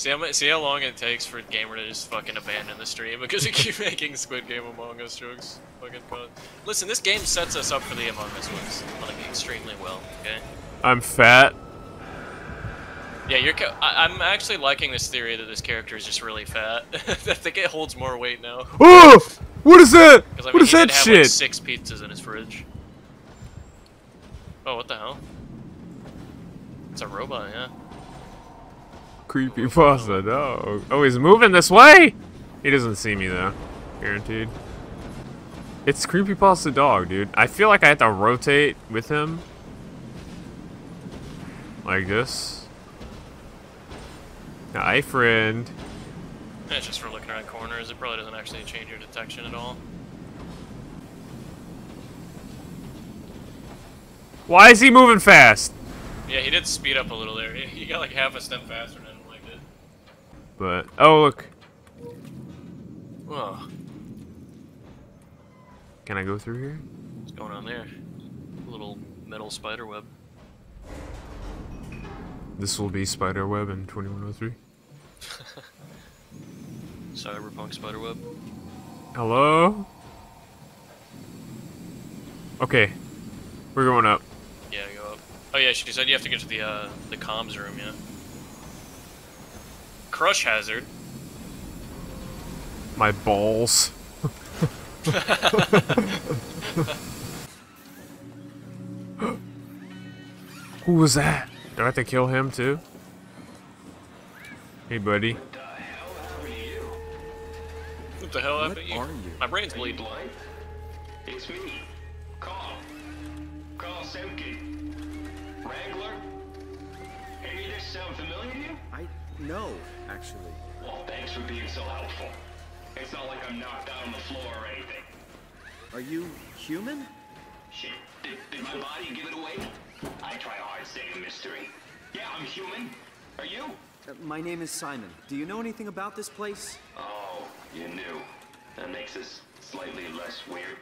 See how, see how long it takes for Gamer to just fucking abandon the stream because we keep making Squid Game Among Us jokes. Fucking fun. Listen, this game sets us up for the Among Us ones like extremely well. Okay. I'm fat. Yeah, you're. I, I'm actually liking this theory that this character is just really fat. I think it holds more weight now. Oh! What is that? I mean, what is that have shit? like six pizzas in his fridge. Oh, what the hell? It's a robot, yeah. Creepy pasta dog. Oh, he's moving this way. He doesn't see me though. Guaranteed. It's creepy pasta dog, dude. I feel like I have to rotate with him. Like this. Hi, friend. It's just for looking around corners. It probably doesn't actually change your detection at all. Why is he moving fast? Yeah, he did speed up a little there. He got like half a step faster than I didn't like it. But oh look, Whoa, can I go through here? what's going on there? A little metal spider web. This will be spider web in 2103. Cyberpunk spider web. Hello? Okay, we're going up. Yeah, go up. Oh yeah, she said you have to get to the uh, the comms room. Yeah. Crush hazard. My balls. Who was that? Do I have to kill him too? Hey, buddy. What the hell What happened to you? are you? My brain's bleeding. blind? It's me, Carl. Carl Semken. Wrangler? Any of this sound familiar to you? I no, actually. Well, thanks for being so helpful. It's not like I'm knocked out on the floor or anything. Are you human? Shit, did, did my body give it away? I try hard staying a mystery. Yeah, I'm human. Are you? Uh, my name is Simon. Do you know anything about this place? Oh, you knew. That makes this slightly less weird.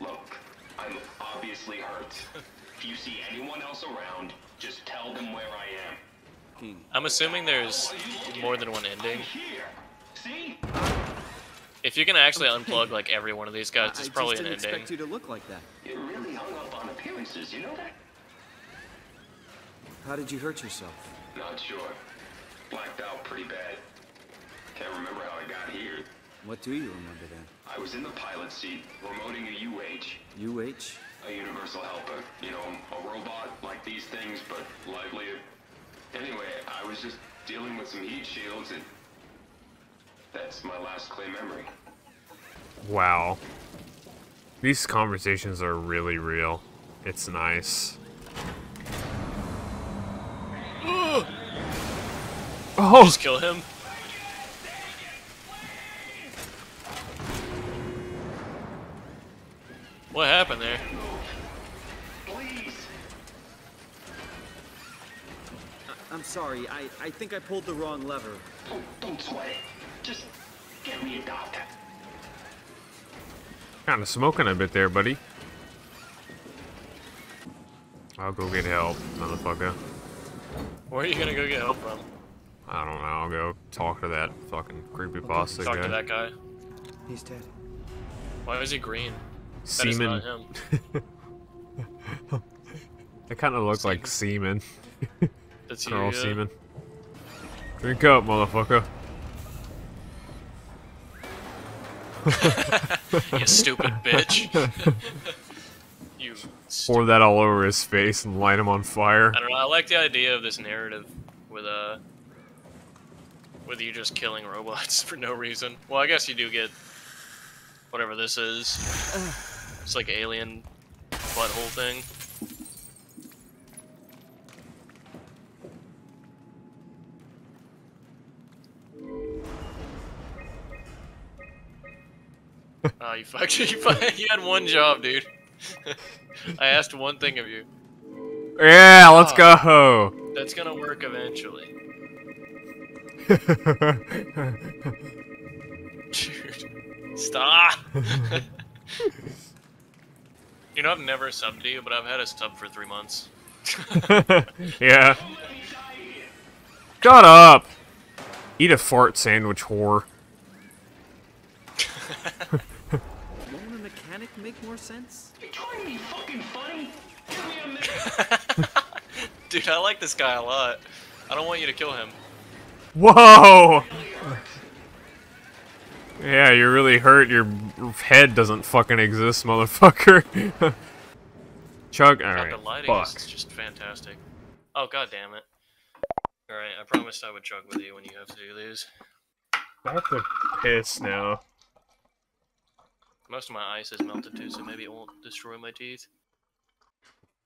Look, I'm obviously hurt. if you see anyone else around, just tell them where I am. King. I'm assuming there's more than one ending. I'm here. See? If you can actually unplug like every one of these guys, I it's probably just an didn't ending. expect you to look like that. You're really hung up on appearances, you know that? How did you hurt yourself? Not sure. Blacked out pretty bad. Can't remember how I got here. What do you remember then? I was in the pilot seat, remoting a UH, UH? a universal helper. You know, a robot like these things, but livelier. Anyway, I was just dealing with some heat shields and that's my last clear memory. Wow. These conversations are really real. It's nice. oh, Just kill him. What happened there? Please! I'm sorry. I, I think I pulled the wrong lever. Don't, don't sweat it. Just get me a doctor. kind of smoking a bit there, buddy. I'll go get help, motherfucker. Where are you gonna go get help from? I don't know. I'll go talk to that fucking creepy pasta Talk guy. to that guy. He's dead. Why is he green? That is Semen. not him. It kind of looks like semen. That's you. Carl yeah. Seaman. Drink up, motherfucker. You stupid bitch. you. Stu- Pour that all over his face and light him on fire. I don't know. I like the idea of this narrative with uh, with you just killing robots for no reason. Well, I guess you do get whatever this is. It's like alien butthole thing. Oh, you fucked. You, fuck- you had one job, dude. I asked one thing of you. Yeah, let's Oh. go. That's gonna work eventually. Dude, stop! you know, I've never subbed to you, but I've had a sub for three months. yeah. Shut up. Eat a fart sandwich, whore. Won't a mechanic make more sense? You trying to be fucking funny? Give me a minute. Dude, I like this guy a lot. I don't want you to kill him. Whoa! Yeah, you're really hurt. Your head doesn't fucking exist, motherfucker. Chug. God, Alright. the lighting Fuck. is just fantastic. Oh god damn it. Alright, I promised I would chug with you when you have to do these. I have to piss now. Most of my ice is melted too, so maybe it won't destroy my teeth.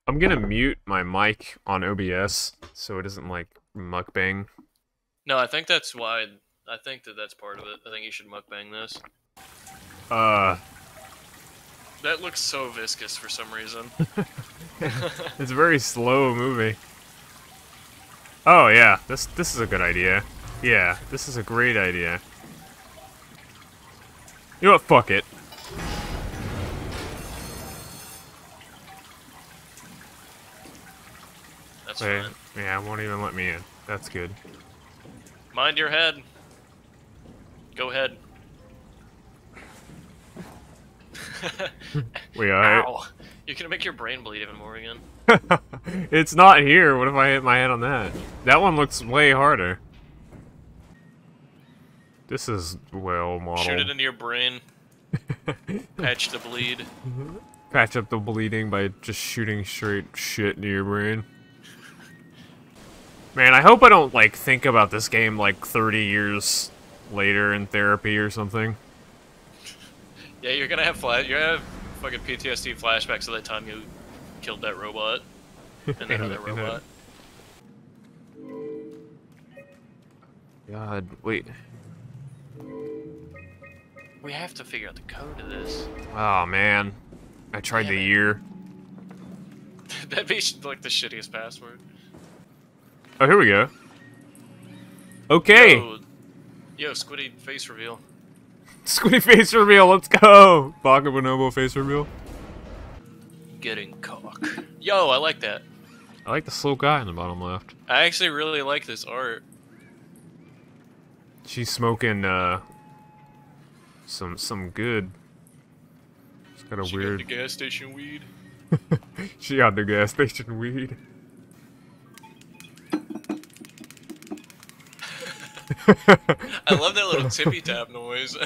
I'm gonna mute my mic on OBS so it doesn't like mukbang. No, I think that's why. I think that that's part of it. I think you should mukbang this. Uh, That looks so viscous for some reason. it's a very slow moving. Oh yeah, this this is a good idea. Yeah, this is a great idea. You know what? Fuck it. That's Wait, fine. yeah, it won't even let me in. That's good. Mind your head. Go ahead. We are. Ow! You're gonna make your brain bleed even more again. it's not here. What if I hit my head on that? That one looks way harder. This is well modeled. Shoot it into your brain. Patch the bleed. Patch up the bleeding by just shooting straight shit into your brain. Man, I hope I don't like think about this game like 30 years later in therapy or something. Yeah, you're gonna have flash. You're gonna have fucking PTSD flashbacks of that time you killed that robot and that other robot. God, wait. We have to figure out the code to this. Oh man, I tried the year. That'd be like the shittiest password. Oh, here we go. Okay, Yo, yo, Squiddy face reveal. Squiddy face reveal. Let's go. Baka Bonobo face reveal. Getting cock. Yo, I like that. I like the slow guy in the bottom left. I actually really like this art. She's smoking uh some some good. She's got a She got weird. the gas station weed. she got the gas station weed. I love that little tippy tap noise.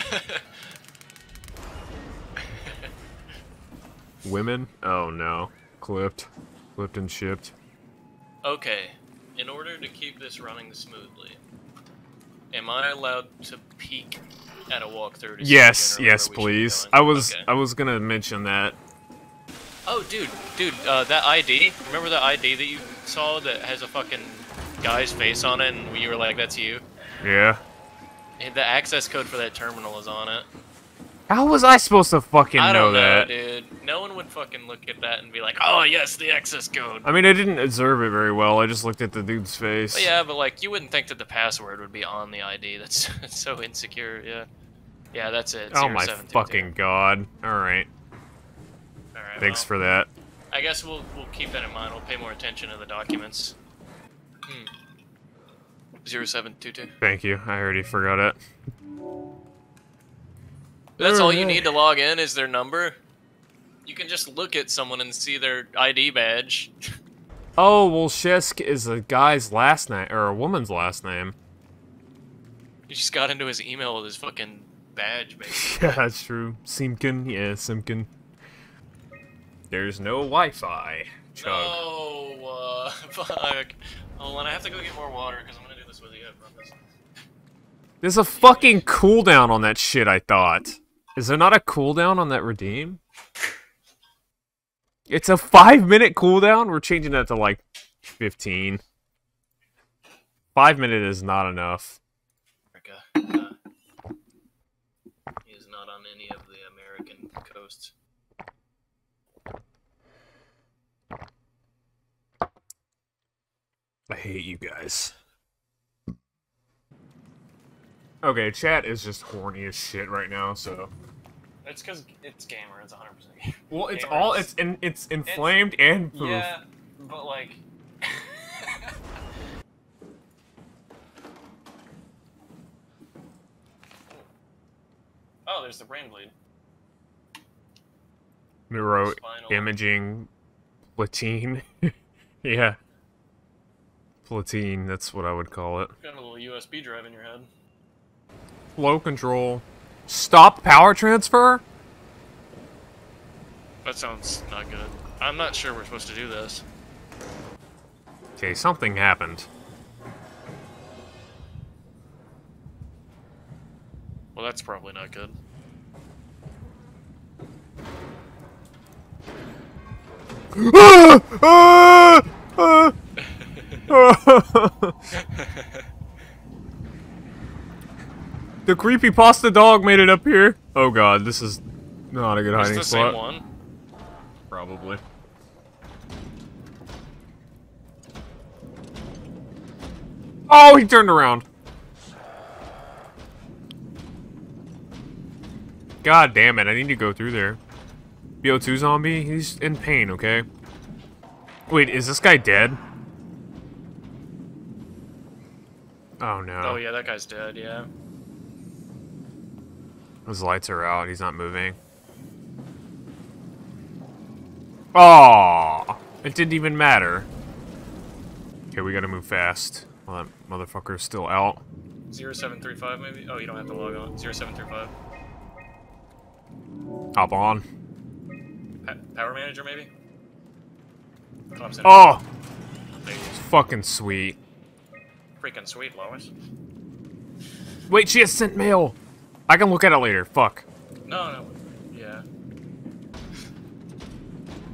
Women? Oh no. Clipped. Clipped and shipped. okay, in order to keep this running smoothly, am I allowed to peek at a walkthrough? to see Yes, yes, where we should be please. I was Okay. I was gonna mention that. Oh, dude, dude, uh, that ID. Remember the ID that you saw that has a fucking guy's face on it, and you were like, "That's you." Yeah. And The access code for that terminal is on it. How was I supposed to fucking know don't know, that? dude. No one would fucking look at that and be like, "Oh, yes, the access code." I mean, I didn't observe it very well. I just looked at the dude's face. But yeah, but like, you wouldn't think that the password would be on the ID. That's, so insecure. Yeah. Yeah, that's it. Oh my fucking god. Alright. All right, Thanks well, for that. I guess we'll we'll keep that in mind. We'll pay more attention to the documents. Hmm. Zero seven two two. Thank you. I already forgot it. That's all you need to log in is their number. You can just look at someone and see their ID badge. Oh, well, Shesk is a guy's last name, or a woman's last name. He just got into his email with his fucking badge, basically. Yeah, that's true. Simkin, yeah, Simkin. There's no Wi-Fi. Chug. No, uh, fuck. Hold on, I have to go get more water because I'm this you. There's a fucking cooldown on that shit, I thought. Is there not a cooldown on that redeem? It's a five minute cooldown? We're changing that to like 15. Five minute is not enough. America. Uh, he is not on any of the American coasts. I hate you guys. Okay, chat is just horny as shit right now, so. It's because it's gamer. It's 100% gamer. Well, it's Gamers. all it's in, it's inflamed and poof. Yeah, but like. Oh, there's the brain bleed. Neuro Spinal. imaging platine. yeah. Platine, that's what I would call it. Got a little USB drive in your head. Flow control. Stop power transfer? That sounds not good. I'm not sure we're supposed to do this. Okay, something happened. Well, that's probably not good. Ah! Ah! Ah! the creepy pasta dog made it up here. Oh god, this is not a good It's hiding the spot. same one. Probably. Oh, he turned around. God damn it, I need to go through there. BO2 zombie, he's in pain, okay? Wait, is this guy dead? Oh no. Oh yeah, that guy's dead. Yeah. His lights are out, he's not moving. Oh, it didn't even matter. Okay, we gotta move fast. Well, that motherfucker's still out. 0735 maybe? Oh, you don't have to log on. 0735. Hop on. Pa power manager maybe? Oh, it's fucking sweet. Freaking sweet, Lois. Wait, she has sent mail. I can look at it later. Fuck. No, no. Yeah.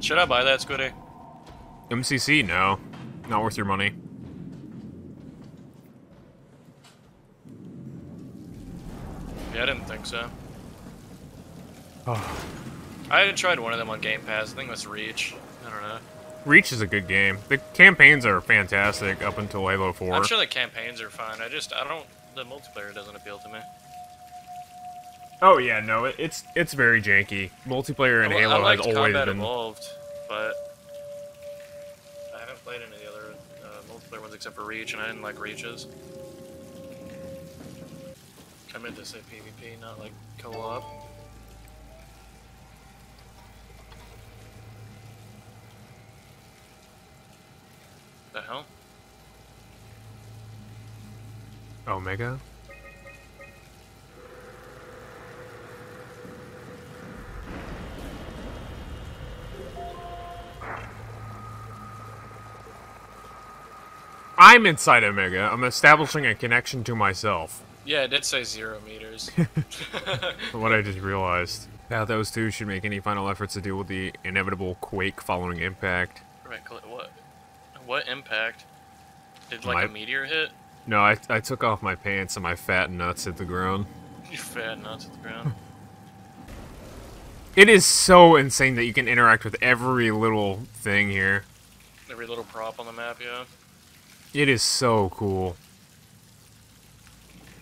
Should I buy that, Squiddy? MCC, no. Not worth your money. Yeah, I didn't think so. Oh. I had tried one of them on Game Pass. I think it was Reach. I don't know. Reach is a good game. The campaigns are fantastic up until Halo 4. I'm sure the campaigns are fine. I just, I don't, the multiplayer doesn't appeal to me. Oh yeah, no, it, it's it's very janky. Multiplayer in I, Halo I has always Combat been. Evolved, but I haven't played any of the other uh, multiplayer ones except for Reach, and I didn't like Reaches. I meant to say PvP, not like co-op. The hell? Omega. I'm inside Omega. I'm establishing a connection to myself. Yeah, it did say zero meters. What I just realized. Now those two should make any final efforts to deal with the inevitable quake following impact. right, what? What impact? Did like My- a meteor hit? No, I, I took off my pants and my fat nuts hit the ground. You fat nuts at the ground. It is so insane that you can interact with every little thing here. Every little prop on the map, yeah. It is so cool.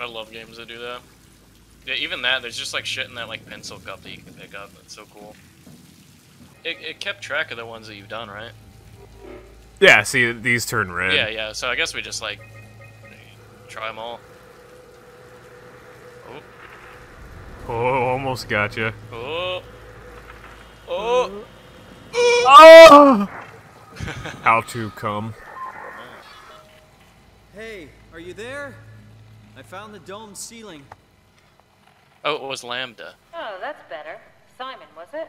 I love games that do that. Yeah, even that, there's just like shit in that like pencil cup that you can pick up. That's so cool. It, it kept track of the ones that you've done, right? Yeah, see, these turn red. Yeah, yeah. So I guess we just like try them all. Oh, Oh, almost gotcha. oh, oh! Oh! How to come. Hey, are you there? I found the dome ceiling. Oh, it was Lambda. Oh, that's better. Simon, was it?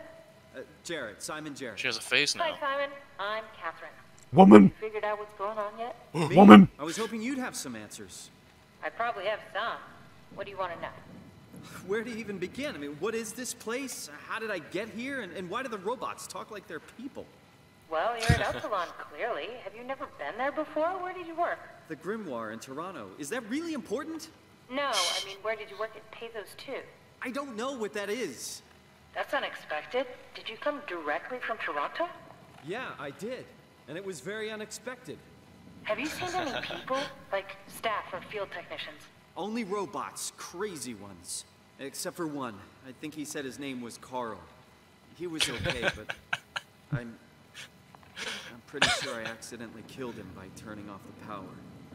Uh, Jarrett, Simon Jared. She has a face now. Hi. Simon. I'm Catherine. Woman! Figured out what's going on yet? Me? Woman! I was hoping you'd have some answers. I probably have some. What do you want to know? Where to even begin? I mean, what is this place? How did I get here? And, and why do the robots talk like they're people? Well, you're at Upsilon, clearly. Have you never been there before? Where did you work? The Grimoire in Toronto. Is that really important? No, I mean, where did you work at Pathos-II? I don't know what that is. That's unexpected. Did you come directly from Toronto? Yeah, I did. And it was very unexpected. Have you seen any people? Like staff or field technicians? Only robots, crazy ones. Except for one. I think he said his name was Carl. He was okay, but I'm. I'm pretty sure I accidentally killed him by turning off the power.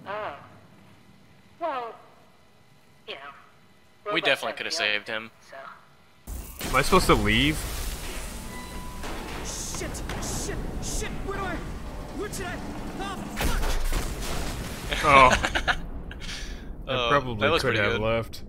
Oh. Well, you know. We definitely could have saved him. So, Am I supposed to leave? Shit! Shit! Shit! Where do I? Where should I? Oh fuck! Oh, I Oh, probably that could have good. left.